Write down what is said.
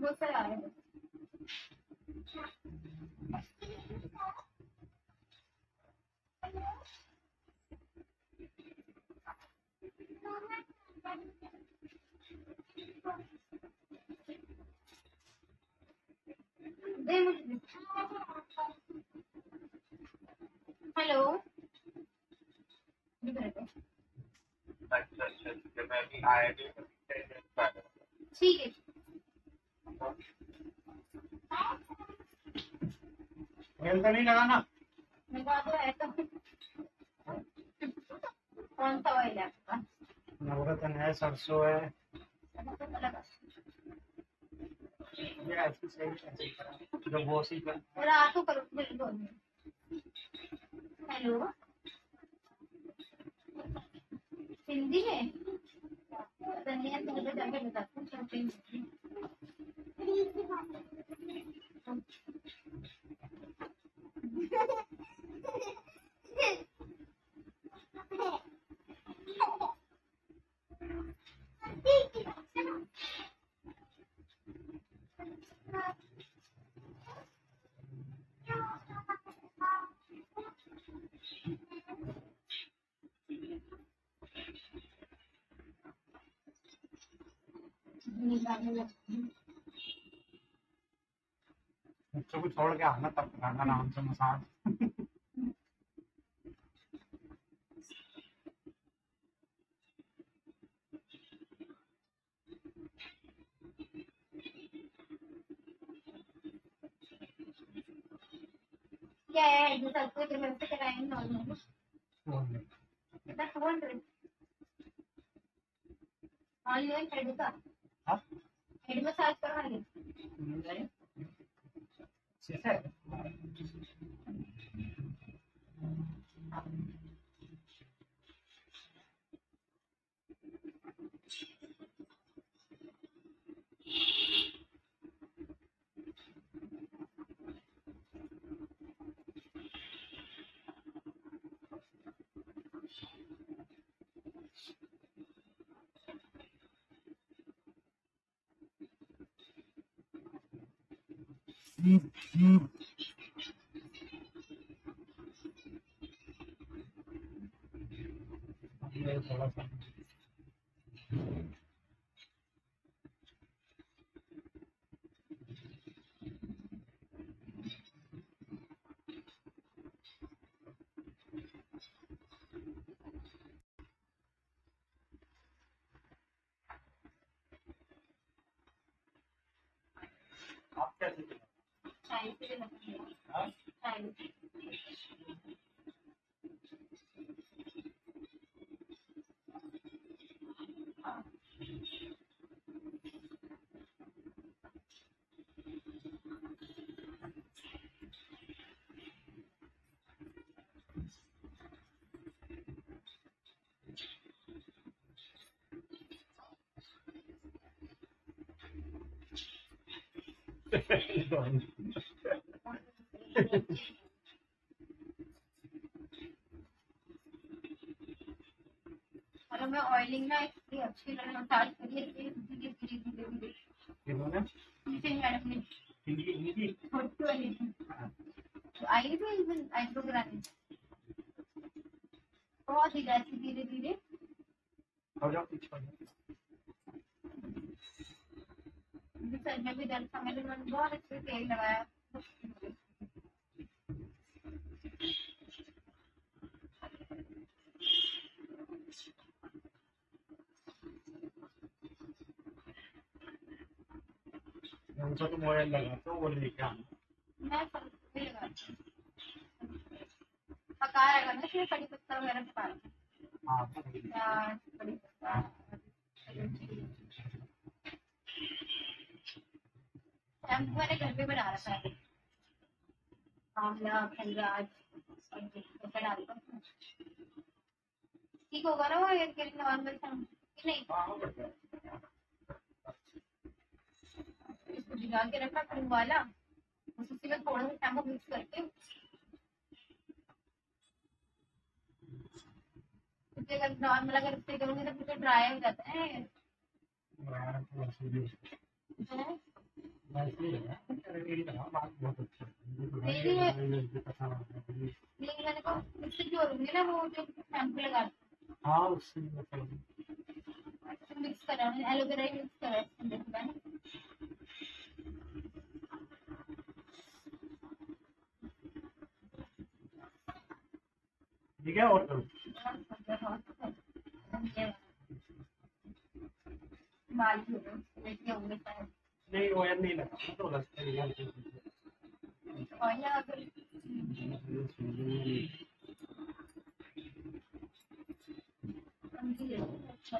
बहुत सारे आ रहे। हैं हेलो ठीक है। है तेल तो नहीं लगाना। कहा तो ऐसा कौन सा ऑयल है नवरत्न है सरसों है। ये ऐसी सही ऐसे जो वो सी कर और आटो करो बिल हेलो हिंदी में धनिया तो जाके बताती हूँ? क्या निकालने लगती हूँ बच्चों को छोड़ के आना तब खाना नाम से मसाज क्या है? जो सब कुछ मैं से कराएँगे नॉर्मल कितना टू हंड्रेड ऑनलाइन हेड का हाँ हेड मसाज करवाएँगे Just Thank you. चलाते चाय से लगती है हैं? हाँ? चाय और मैं ऑयलिंग ना इतनी अच्छी तरह मसाज करिए धीरे धीरे धीरे धीरे धीरे। नीचे मैडम ने इनकी इनकी छोटी वाली तो आई थी इवन आईब्रो कराने बहुत ही ऐसे धीरे धीरे। हो जाओ पीछे हो जाओ मुझे सर में भी दर्द था मैंने बहुत अच्छे तेल लगाया। उनसे तो मोबाइल लगा तो वो लेके आना मैं भी लगाती हूँ पका रहेगा ना फिर कड़ी पत्ता वगैरह पका हाँ कड़ी पत्ता शैम्पू मैंने घर पे बना रखा है आंवला खंडाज और ठीक होगा ना वो नॉर्मल शैम्पू नहीं हाँ हो गया इसको भिगा के रखा क्रीम वाला बस उसी में थोड़ा सा शैम्पू मिक्स करके क्योंकि अगर नॉर्मल अगर इससे करूँगी तो फिर ड्राई हो जाता है ना वो जो शैम्पू उससे मिक्स करा एलोवेरा मिक्स करा इसके अंदर थोड़ा ना ठीक है और हो? लेके होंगे शायद नहीं नहीं लगा तो रास्ते निकाल के और या अच्छा